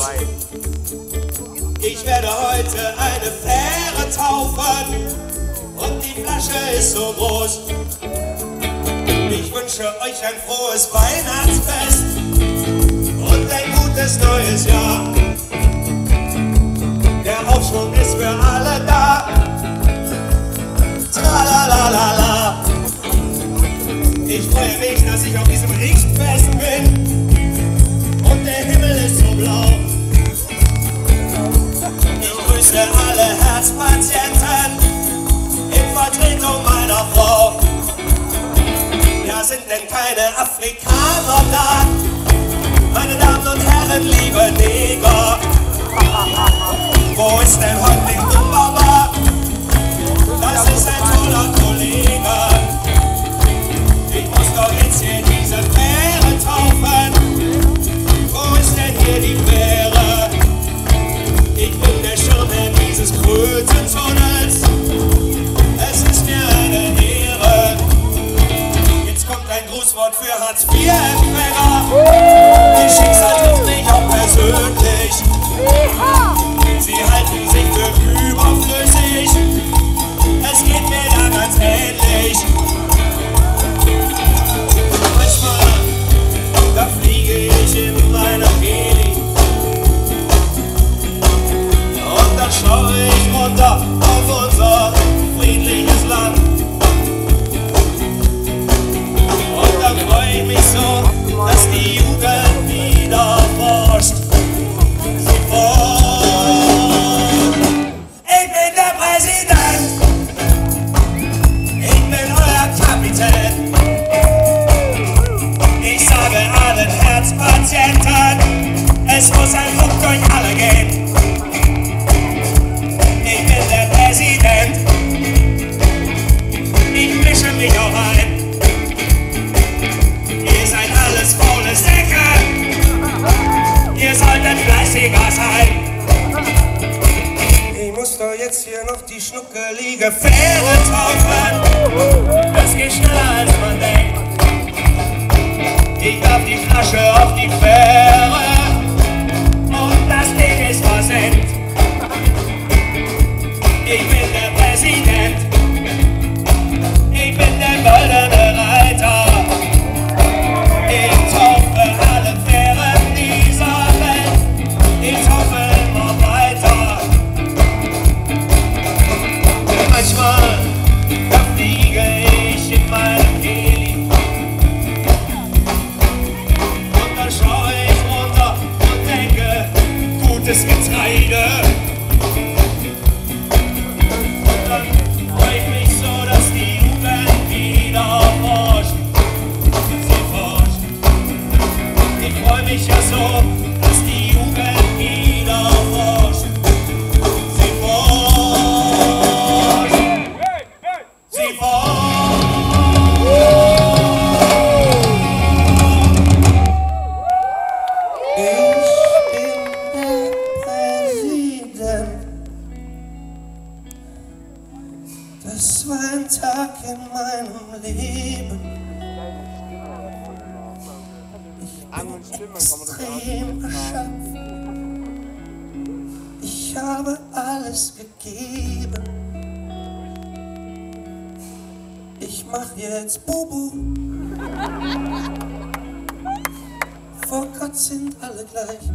los. Ich werde heute eine Fähre taufen und die Flasche ist so groß. Ich wünsche euch ein frohes Weihnachtsfest und ein gutes neues Jahr. Der Aufschwung ist für alle da. Tralalala. Ich sind denn keine Afrikaner da? Meine Damen und Herren, liebe Neger. Wo ist denn Häuptling Dumbaba? Das ist ein toller für Hartz IV dann freue ich mich so, noch die schnuckelige Fähre taufen. Das geht schneller als man denkt. Ich darf die Flasche auf die Fähre gutes Getreide. Und dann freue ich mich so, dass die Jugend wieder forscht. Sie forscht. Ich freue mich ja so, extrem erschöpft. Ich habe alles gegeben. Ich mach jetzt Bubu. Vor Gott sind alle gleich.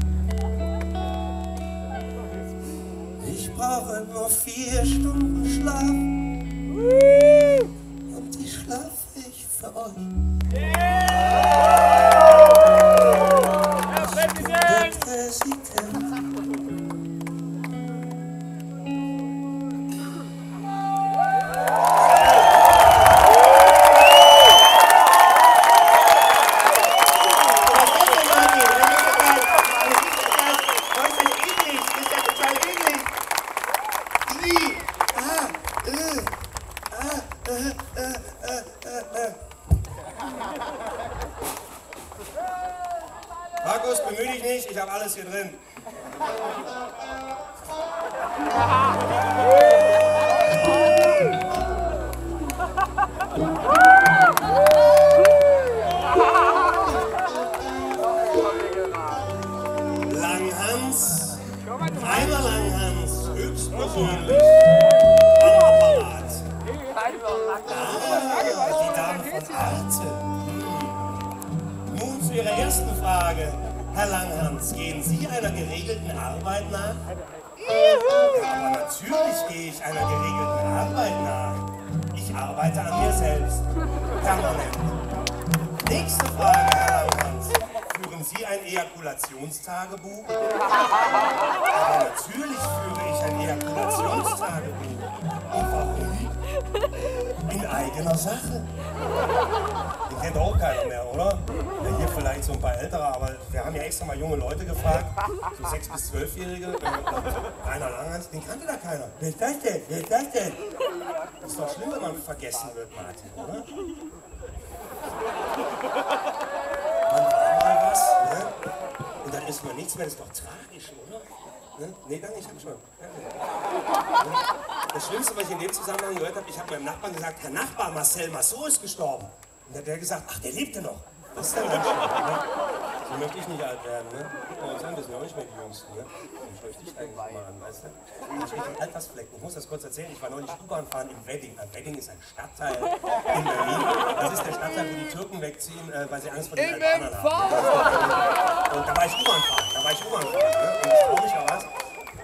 Ich brauche nur vier Stunden Schlaf. Und die schlaf ich für euch. ist hier drin. Langhans, Heimer Langhans, höchstpersönlich. Apparat. Ah, die Damen von Arte. Nun zu Ihrer ersten Frage. Herr Langhans, gehen Sie einer geregelten Arbeit nach? Ja, aber natürlich gehe ich einer geregelten Arbeit nach. Ich arbeite an mir selbst. Permanent. Nächste Frage, Herr Langhans. Führen Sie ein Ejakulationstagebuch? Aber natürlich führe ich ein Ejakulationstagebuch. Und warum? In eigener Sache. Kennt auch keiner mehr, oder? Ja, hier vielleicht so ein paar ältere, aber wir haben ja extra mal junge Leute gefragt, so sechs bis zwölfjährige. Äh, Rainer Langhans, den kannte da keiner. Wer ist das denn? Wer ist das denn? Ist doch schlimm, wenn man vergessen wird, Martin, oder? Man war mal was, ne? Und dann ist man nichts mehr, das ist doch tragisch, oder? Ne? Nee, danke, ich hab schon. Danke. Das Schlimmste, was ich in dem Zusammenhang gehört habe, ich habe meinem Nachbarn gesagt, Herr Nachbar, Marcel Massot ist gestorben. Und dann hat der gesagt, ach, der lebte noch. Was ist denn schlimm, ne? So möchte ich nicht alt werden, ne? Guck mal uns an, wir sind ja auch nicht mehr die Jüngsten, ne? Ich dich eigentlich mal an, weißt du? Ich kriege Altersflecken. Ich muss das kurz erzählen. Ich war neulich U-Bahn fahren im Wedding. Ein Wedding ist ein Stadtteil in Berlin. Das ist der Stadtteil, wo die Türken wegziehen, äh, weil sie Angst vor den Albanern haben. Und da war ich U-Bahn fahren. Da war ich U-Bahn fahren, ne? Und ich freue mich ja was.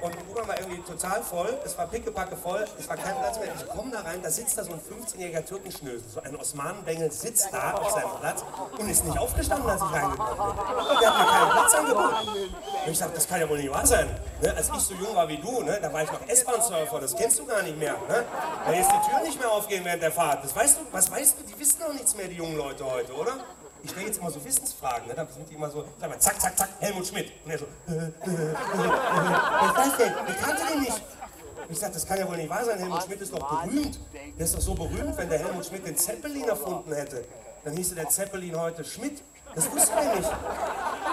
Und die U-Bahn war irgendwie total voll, es war pickepacke voll, es war kein Platz mehr. Ich komme da rein, da sitzt da so ein 15-jähriger Türkenschnösel, so ein Osmanenbengel sitzt da auf seinem Platz und ist nicht aufgestanden, als ich reingekommen bin. Der hat mir keinen Platz angeboten. Und ich dachte, das kann ja wohl nicht wahr sein. Ne? Als ich so jung war wie du, ne? da war ich noch S-Bahn-Surfer, das kennst du gar nicht mehr. Ne? Da ist die Tür nicht mehr aufgehen während der Fahrt. Das weißt du, was weißt du? Die wissen doch nichts mehr, die jungen Leute heute, oder? Ich stelle jetzt immer so Wissensfragen, ne? da sind die immer so, sag mal, zack, zack, zack, Helmut Schmidt. Und er so, äh, äh, äh, äh, was das denn? Ich kannte den nicht. Ich sag, das kann ja wohl nicht wahr sein, Helmut Schmidt ist doch berühmt. Der ist doch so berühmt, wenn der Helmut Schmidt den Zeppelin erfunden hätte. Dann hieße der Zeppelin heute Schmidt. Das wussten wir nicht.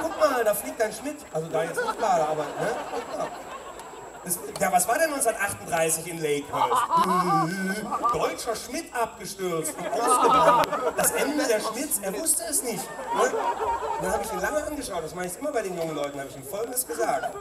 Guck mal, da fliegt ein Schmidt. Also da jetzt nicht gerade, aber, ne? Guck mal. Das, ja, was war denn 1938 in Lakehurst? Deutscher Schmidt abgestürzt und ausgebrannt. Das Ende der Schmidts, er wusste es nicht. Und dann habe ich ihn lange angeschaut, das mache ich immer bei den jungen Leuten, habe ich ihm Folgendes gesagt.